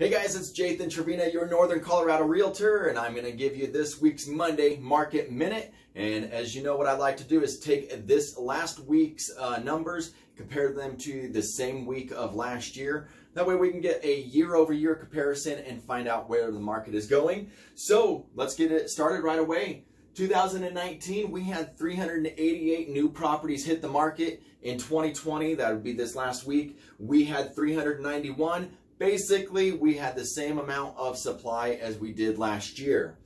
Hey guys, it's Jathan Trevena, your Northern Colorado Realtor, and I'm going to give you this week's Monday Market Minute. And as you know, what I like to do is take this last week's uh, numbers, compare them to the same week of last year. That way we can get a year over year comparison and find out where the market is going. So let's get it started right away. 2019, we had 388 new properties hit the market. In 2020, that would be this last week, we had 391. Basically, we had the same amount of supply as we did last year.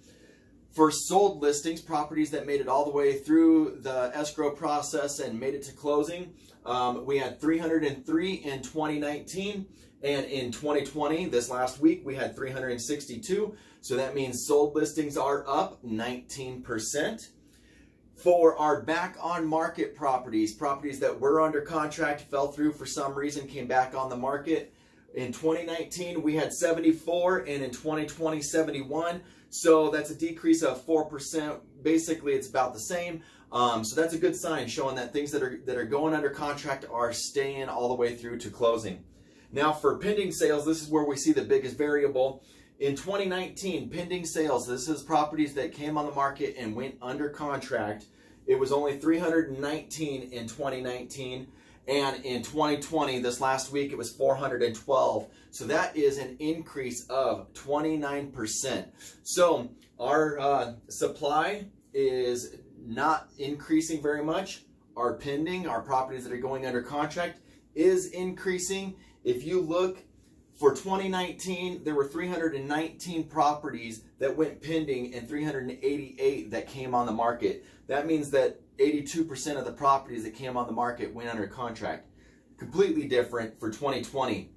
For sold listings, properties that made it all the way through the escrow process and made it to closing, um, we had 303 in 2019. And in 2020, this last week, we had 362. So that means sold listings are up 19%. For our back on market properties, properties that were under contract, fell through for some reason, came back on the market, in 2019, we had 74, and in 2020, 71. So that's a decrease of 4%. Basically, it's about the same. Um, so that's a good sign showing that things that are, that are going under contract are staying all the way through to closing. Now, for pending sales, this is where we see the biggest variable. In 2019, pending sales, this is properties that came on the market and went under contract. It was only 319 in 2019. And in 2020, this last week, it was 412. So that is an increase of 29%. So our uh, supply is not increasing very much. Our pending, our properties that are going under contract, is increasing. If you look for 2019, there were 319 properties that went pending and 388 that came on the market. That means that 82% of the properties that came on the market went under contract. Completely different for 2020.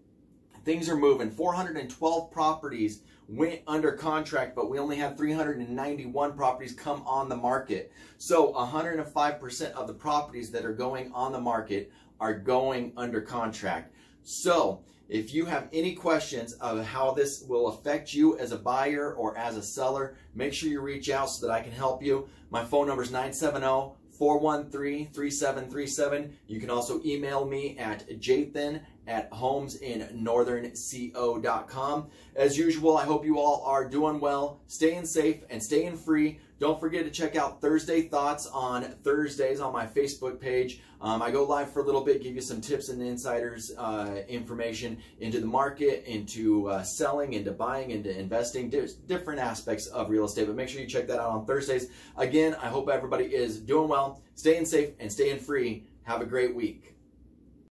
Things are moving. 412 properties went under contract, but we only had 391 properties come on the market. So 105% of the properties that are going on the market are going under contract. So if you have any questions of how this will affect you as a buyer or as a seller, make sure you reach out so that I can help you. My phone number is 970 413 3737. You can also email me at jathan at homesinnorthernco.com. As usual, I hope you all are doing well, staying safe, and staying free. Don't forget to check out Thursday Thoughts on Thursdays on my Facebook page. Um, I go live for a little bit, give you some tips and insiders uh, information into the market, into uh, selling, into buying, into investing, different aspects of real estate. But make sure you check that out on Thursdays. Again, I hope everybody is doing well, staying safe, and staying free. Have a great week.